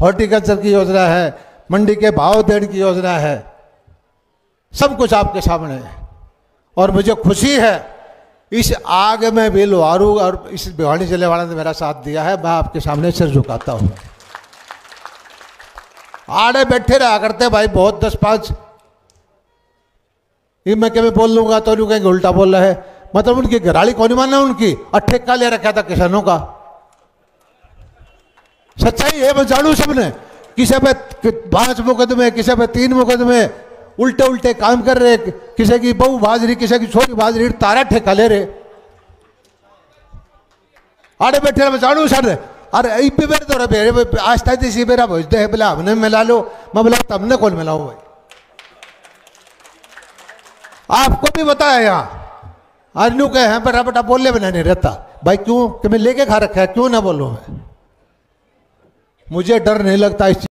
Horticulture की योजना है, मंडी के भाव देने की योजना है। सब कुछ आपके सामने है। और मुझे खुशी है, इस आग में भी लोहारू और इस भिवानी ज़िले वाले ने मेरा साथ दिया है। मैं आपके सामने सिर झुकाता हूँ। आड़े बैठे रहा करते भाई, बहुत दस पाँच। ये मैं कभी बोल लूँगा तो नहीं कहेंगे, उल्टा बोल रहा है। मतलब उनकी घराली कौन माना उनकी? ठेका ले रखा था किसानों का। सच्चाई है, मैं जानू सबने। किसी पे पाँच मुकदमे, किसी पे तीन मुकदमे उल्टे उल्टे काम कर रहे, किसी की बहू बाजरी, किसी की छोटी बाजरी, तारा ठेका ले रहे। आड़े बैठे मैं जानू सर अरे इपे मेरे तो रहे आस्था सी मेरा भेजते है बोला हमने मिला लो, मैं बोला तमने कौन मिलाऊ भाई आपको भी बताया यहाँ। आज नू कहे, हैं बेटा बेटा बोले बिना नहीं रहता। भाई क्यों? कि मैं लेके खा रखा है, क्यों ना बोलूँ मैं? मुझे डर नहीं लगता इस